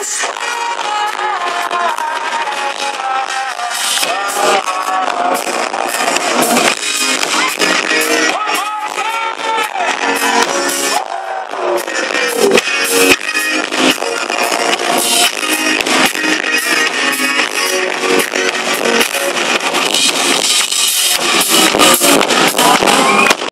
Yes!